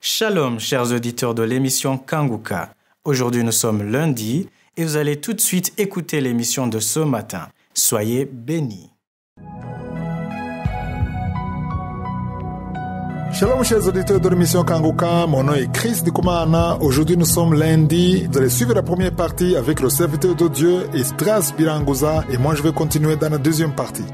Shalom, chers auditeurs de l'émission Kanguka. Aujourd'hui, nous sommes lundi et vous allez tout de suite écouter l'émission de ce matin. Soyez bénis. Shalom chers auditeurs de l'émission Kanguka, mon nom est Chris Dikumana. Aujourd'hui nous sommes lundi. Vous allez suivre la première partie avec le serviteur de Dieu Estras Birangoza et moi je vais continuer dans la deuxième partie.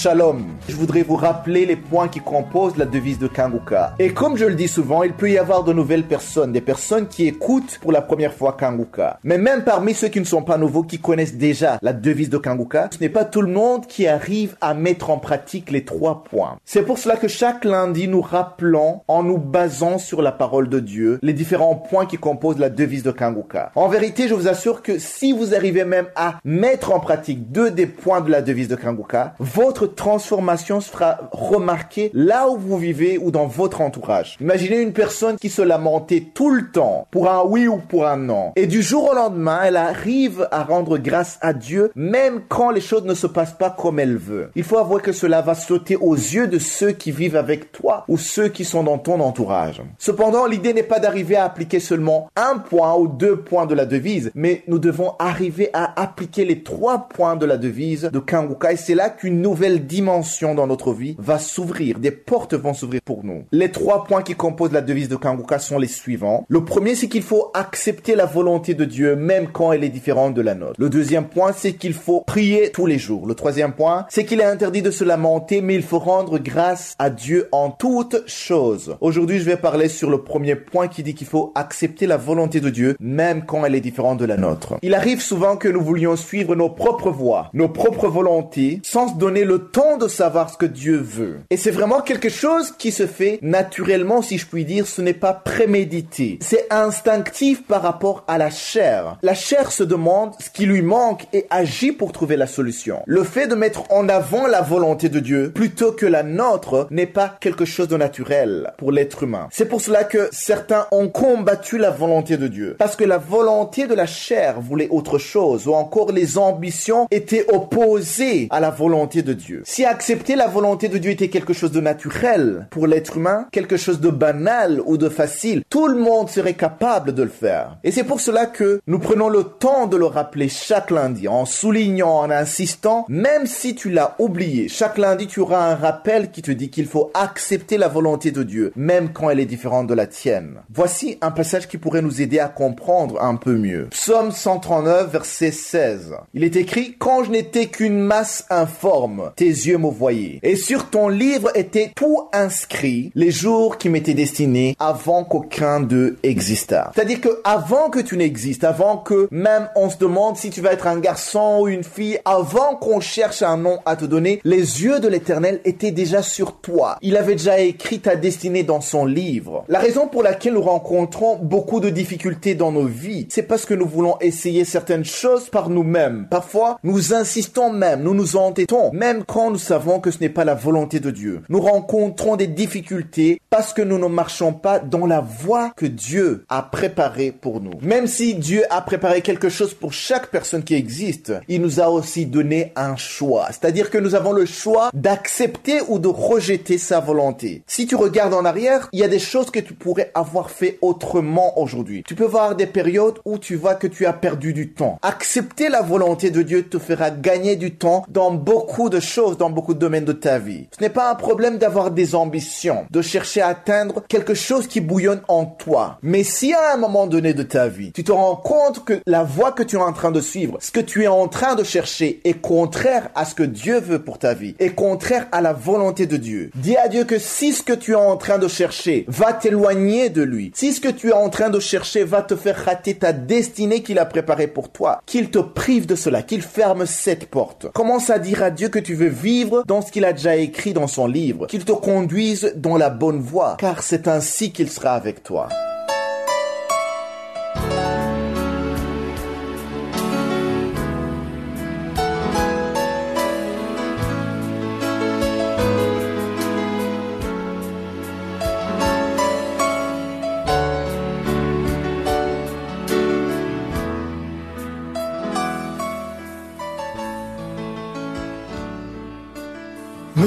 Shalom. Je voudrais vous rappeler les points qui composent la devise de Kanguka. Et comme je le dis souvent, il peut y avoir de nouvelles personnes, des personnes qui écoutent pour la première fois Kanguka. Mais même parmi ceux qui ne sont pas nouveaux, qui connaissent déjà la devise de Kanguka, ce n'est pas tout le monde qui arrive à mettre en pratique les trois points. C'est pour cela que chaque lundi, nous rappelons, en nous basant sur la parole de Dieu, les différents points qui composent la devise de Kanguka. En vérité, je vous assure que si vous arrivez même à mettre en pratique deux des points de la devise de Kanguka, votre transformation se fera remarquer là où vous vivez ou dans votre entourage. Imaginez une personne qui se lamentait tout le temps pour un oui ou pour un non. Et du jour au lendemain, elle arrive à rendre grâce à Dieu même quand les choses ne se passent pas comme elle veut. Il faut avouer que cela va sauter aux yeux de ceux qui vivent avec toi ou ceux qui sont dans ton entourage. Cependant, l'idée n'est pas d'arriver à appliquer seulement un point ou deux points de la devise, mais nous devons arriver à appliquer les trois points de la devise de Kanguka et c'est là qu'une nouvelle dimension dans notre vie va s'ouvrir, des portes vont s'ouvrir pour nous. Les trois points qui composent la devise de Kanguka sont les suivants. Le premier, c'est qu'il faut accepter la volonté de Dieu même quand elle est différente de la nôtre. Le deuxième point, c'est qu'il faut prier tous les jours. Le troisième point, c'est qu'il est interdit de se lamenter, mais il faut rendre grâce à Dieu en toutes choses. Aujourd'hui, je vais parler sur le premier point qui dit qu'il faut accepter la volonté de Dieu même quand elle est différente de la nôtre. Il arrive souvent que nous voulions suivre nos propres voies, nos propres volontés, sans se donner le temps de savoir ce que Dieu veut. Et c'est vraiment quelque chose qui se fait naturellement, si je puis dire, ce n'est pas prémédité. C'est instinctif par rapport à la chair. La chair se demande ce qui lui manque et agit pour trouver la solution. Le fait de mettre en avant la volonté de Dieu plutôt que la nôtre n'est pas quelque chose de naturel pour l'être humain. C'est pour cela que certains ont combattu la volonté de Dieu. Parce que la volonté de la chair voulait autre chose ou encore les ambitions étaient opposées à la volonté de Dieu. Si accepter la volonté de Dieu était quelque chose de naturel pour l'être humain, quelque chose de banal ou de facile, tout le monde serait capable de le faire. Et c'est pour cela que nous prenons le temps de le rappeler chaque lundi, en soulignant, en insistant, même si tu l'as oublié. Chaque lundi, tu auras un rappel qui te dit qu'il faut accepter la volonté de Dieu, même quand elle est différente de la tienne. Voici un passage qui pourrait nous aider à comprendre un peu mieux. Psaume 139, verset 16. Il est écrit, Quand je n'étais qu'une masse informe, yeux me voyaient. Et sur ton livre était tout inscrit les jours qui m'étaient destinés avant qu'aucun d'eux existât. C'est-à-dire que avant que tu n'existes, avant que même on se demande si tu vas être un garçon ou une fille, avant qu'on cherche un nom à te donner, les yeux de l'éternel étaient déjà sur toi. Il avait déjà écrit ta destinée dans son livre. La raison pour laquelle nous rencontrons beaucoup de difficultés dans nos vies, c'est parce que nous voulons essayer certaines choses par nous-mêmes. Parfois, nous insistons même, nous nous entêtons, même nous savons que ce n'est pas la volonté de Dieu. Nous rencontrons des difficultés parce que nous ne marchons pas dans la voie que Dieu a préparée pour nous. Même si Dieu a préparé quelque chose pour chaque personne qui existe, il nous a aussi donné un choix. C'est-à-dire que nous avons le choix d'accepter ou de rejeter sa volonté. Si tu regardes en arrière, il y a des choses que tu pourrais avoir fait autrement aujourd'hui. Tu peux voir des périodes où tu vois que tu as perdu du temps. Accepter la volonté de Dieu te fera gagner du temps dans beaucoup de choses, dans beaucoup de domaines de ta vie. Ce n'est pas un problème d'avoir des ambitions, de chercher à atteindre quelque chose qui bouillonne en toi. Mais si à un moment donné de ta vie, tu te rends compte que la voie que tu es en train de suivre, ce que tu es en train de chercher est contraire à ce que Dieu veut pour ta vie, est contraire à la volonté de Dieu. Dis à Dieu que si ce que tu es en train de chercher va t'éloigner de lui, si ce que tu es en train de chercher va te faire rater ta destinée qu'il a préparée pour toi, qu'il te prive de cela, qu'il ferme cette porte. Commence à dire à Dieu que tu veux vivre dans ce qu'il a déjà écrit dans son livre, qu'il te conduise dans la bonne voie, car c'est ainsi qu'il sera avec toi.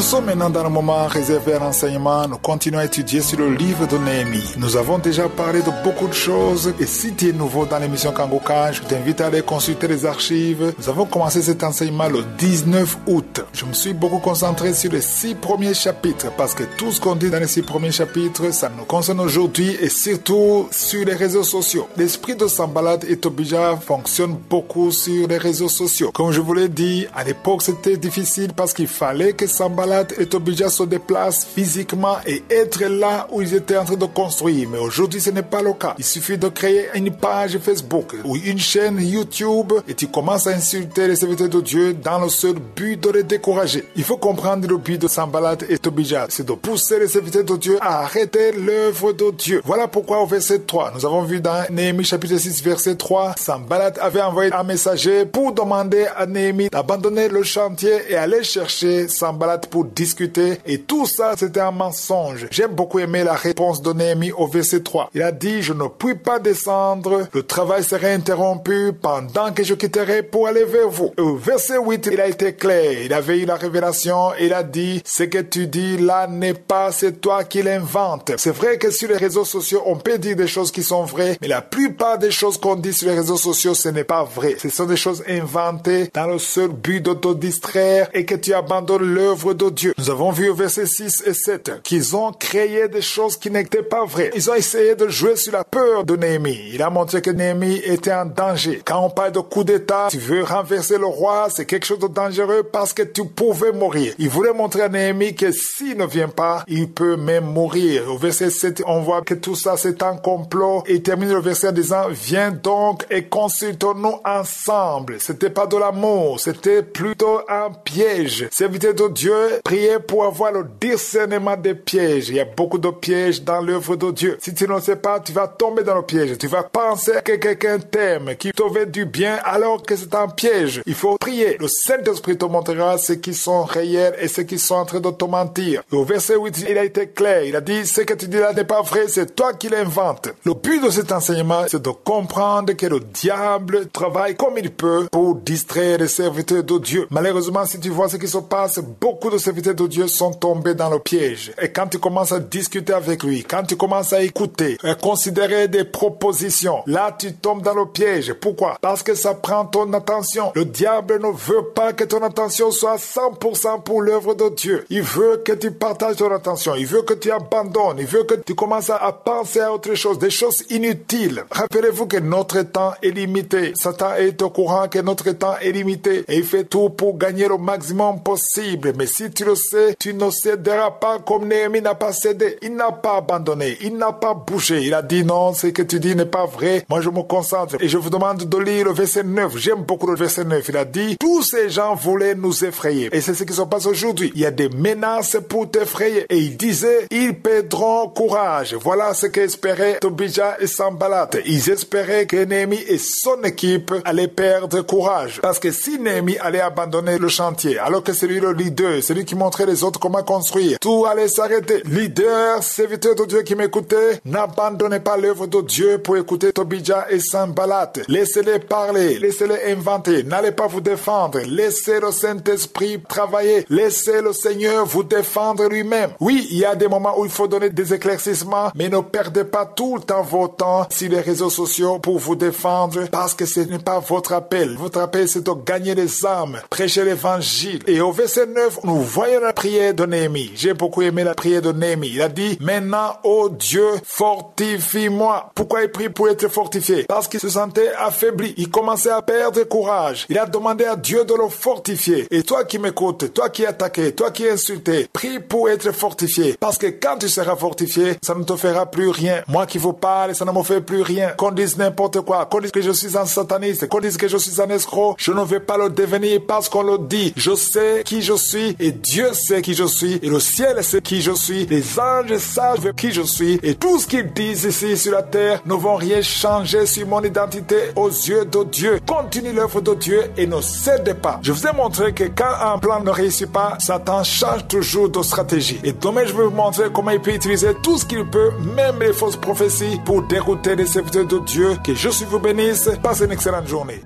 Sommes maintenant dans le moment réservé à l'enseignement. Nous continuons à étudier sur le livre de Néhémie. Nous avons déjà parlé de beaucoup de choses. Et si tu es nouveau dans l'émission Kangoka, je t'invite à aller consulter les archives. Nous avons commencé cet enseignement le 19 août. Je me suis beaucoup concentré sur les six premiers chapitres parce que tout ce qu'on dit dans les six premiers chapitres, ça nous concerne aujourd'hui et surtout sur les réseaux sociaux. L'esprit de Sambalat et Tobija fonctionne beaucoup sur les réseaux sociaux. Comme je vous l'ai dit, à l'époque c'était difficile parce qu'il fallait que Sambalat et Tobija se déplacent physiquement et être là où ils étaient en train de construire. Mais aujourd'hui ce n'est pas le cas. Il suffit de créer une page Facebook ou une chaîne YouTube et tu commences à insulter les serviteurs de Dieu dans le seul but de les décourager. Il faut comprendre le but de Sambalat et Tobija, c'est de pousser les serviteurs de Dieu à arrêter l'œuvre de Dieu. Voilà pourquoi au verset 3, nous avons vu dans Néhémie chapitre 6 verset 3, Sambalat avait envoyé un messager pour demander à Néhémie d'abandonner le chantier et aller chercher Sambalat pour discuter et tout ça c'était un mensonge. J'aime beaucoup aimer la réponse de Néhémie au verset 3. Il a dit, je ne puis pas descendre, le travail serait interrompu pendant que je quitterai pour aller vers vous. Au verset 8, il a été clair, il avait eu la révélation, il a dit, ce que tu dis là n'est pas, c'est toi qui l'invente. C'est vrai que sur les réseaux sociaux, on peut dire des choses qui sont vraies, mais la plupart des choses qu'on dit sur les réseaux sociaux, ce n'est pas vrai. Ce sont des choses inventées dans le seul but de te distraire et que tu abandonnes l'œuvre de Dieu. Nous avons vu au verset 6 et 7 qu'ils ont créé des choses qui n'étaient pas vraies. Ils ont essayé de jouer sur la peur de Néhémie. Il a montré que Néhémie était en danger. Quand on parle de coup d'État, tu veux renverser le roi, c'est quelque chose de dangereux parce que tu pouvais mourir. Il voulait montrer à Néhémie que s'il ne vient pas, il peut même mourir. Au verset 7, on voit que tout ça c'est un complot il termine le verset en disant, viens donc et consultons-nous ensemble. C'était pas de l'amour, c'était plutôt un piège. Serviteur de Dieu, priez pour avoir le discernement des pièges. Il y a beaucoup de pièges dans l'œuvre de Dieu. Si tu ne sais pas, tu vas tomber dans le piège. Tu vas penser que quelqu'un t'aime, qui te du bien, alors que c'est un piège. Il faut prier. Le Saint-Esprit te montrera ceux qui sont réels et ceux qui sont en train de te mentir. au verset 8, il a été clair. Il a dit, ce que tu dis là n'est pas vrai, c'est toi qui l'inventes. Le but de cet enseignement, c'est de comprendre que le diable travaille comme il peut pour distraire les serviteurs de Dieu. Malheureusement, si tu vois ce qui se passe, beaucoup de serviteurs de Dieu sont tombés dans le piège. Et quand tu commences à discuter avec lui, quand tu commences à écouter, à considérer des propositions, là tu tombes dans le piège. Pourquoi? Parce que ça prend ton attention. Le diable ne veut pas que ton attention soit 100% pour l'œuvre de Dieu. Il veut que tu partages ton attention. Il veut que tu abandonnes. Il veut que tu commences à penser à autre chose, des choses inutiles. Rappelez-vous que notre temps est limité. Satan est au courant que notre temps est limité et il fait tout pour gagner le maximum possible. Mais si tu le sais, tu ne céderas pas comme Néhémie n'a pas cédé. Il n'a pas abandonné. Il n'a pas bougé. Il a dit non, ce que tu dis n'est pas vrai. Moi, je me concentre et je vous demande de lire le verset 9. J'aime beaucoup le verset 9. Il a dit, tous ces gens voulaient nous effrayer. Et c'est ce qui se passe aujourd'hui. Il y a des menaces pour t'effrayer. Et il disait, ils perdront courage. Voilà ce qu'espéraient Tobija et Sambalat. Ils espéraient que Néhémie et son équipe allaient perdre courage. Parce que si Néhémie allait abandonner le chantier, alors que c'est lui le leader, c'est qui montrait les autres comment construire, tout allait s'arrêter. Leader, serviteur de Dieu qui m'écoutait, n'abandonnez pas l'œuvre de Dieu pour écouter Tobija et Sambalat. Laissez-les parler, laissez-les inventer, n'allez pas vous défendre, laissez le Saint-Esprit travailler, laissez le Seigneur vous défendre lui-même. Oui, il y a des moments où il faut donner des éclaircissements, mais ne perdez pas tout le temps votre temps sur les réseaux sociaux pour vous défendre parce que ce n'est pas votre appel. Votre appel, c'est de gagner les âmes, prêcher l'évangile. Et au verset 9, nous voyons la prière de Néhémie. J'ai beaucoup aimé la prière de Néhémie. Il a dit, maintenant, ô Dieu, fortifie-moi. Pourquoi il prie pour être fortifié? Parce qu'il se sentait affaibli. Il commençait à perdre courage. Il a demandé à Dieu de le fortifier. Et toi qui m'écoutes, toi qui es attaqué, toi qui es insulté, prie pour être fortifié. Parce que quand tu seras fortifié, ça ne te fera plus rien. Moi qui vous parle, ça ne me fait plus rien. Qu'on dise n'importe quoi, qu'on dise que je suis un sataniste, qu'on dise que je suis un escroc, je ne vais pas le devenir parce qu'on le dit. Je sais qui je suis et Dieu sait qui je suis et le ciel sait qui je suis. Les anges savent qui je suis et tout ce qu'ils disent ici sur la terre ne vont rien changer sur mon identité aux yeux de Dieu. Continue l'œuvre de Dieu et ne cède pas. Je vous ai montré que quand un plan ne réussit pas, Satan change toujours de stratégie. Et demain, je vais vous montrer comment il peut utiliser tout ce qu'il peut, même les fausses prophéties, pour dérouter les serviteurs de Dieu. Que je suis vous bénisse. Passez une excellente journée.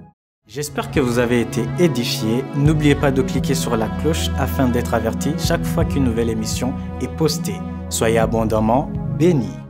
J'espère que vous avez été édifiés. N'oubliez pas de cliquer sur la cloche afin d'être averti chaque fois qu'une nouvelle émission est postée. Soyez abondamment bénis.